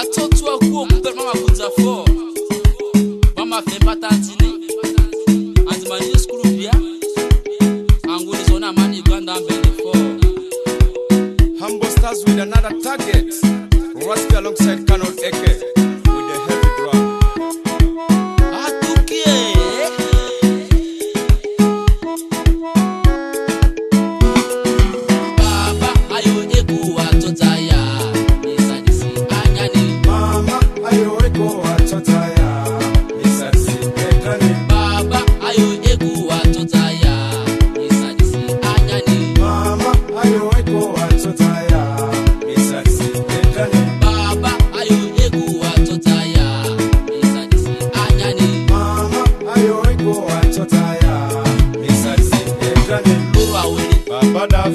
I told you a cool, but mama puts afford. four. Mama, fem patatine.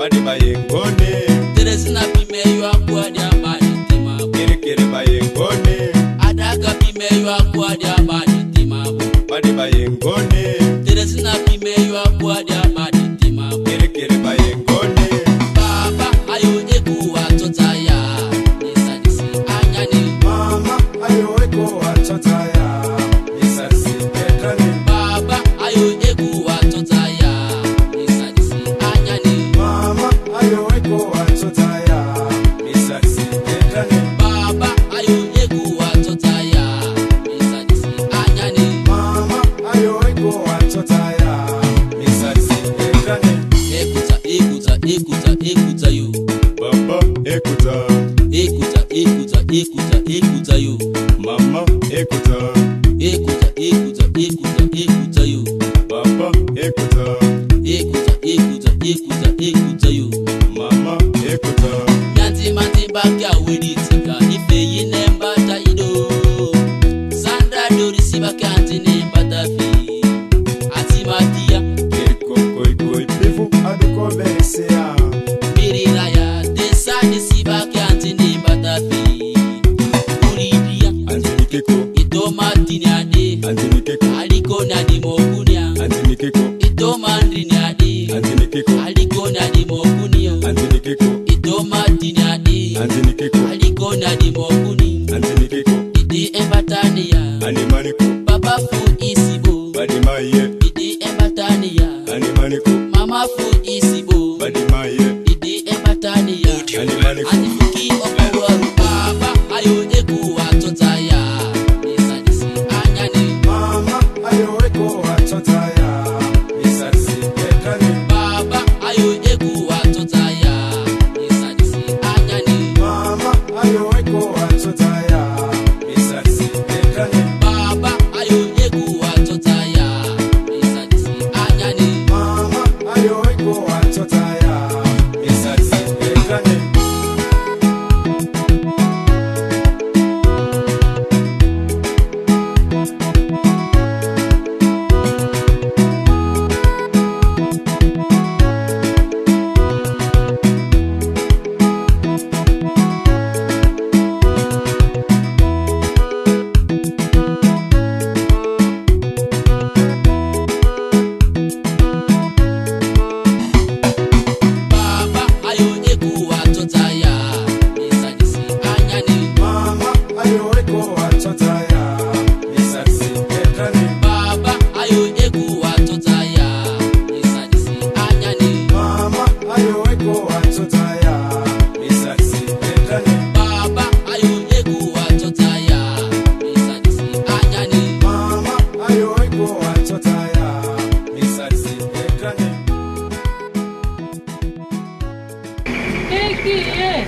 bane bayengone teresinapimeyo akuadi abanitima kerekere bayengone adakapimeyo akuadi abanitimabo bane bayengone teresinapimeyo akuadi abanitima ekuta ekuta yo mama ekuta ekuta ekuta ekuta ekuta yo papa ekuta ekuta ekuta ekuta ekuta yo mama ekuta yati mati bakya wedi con nani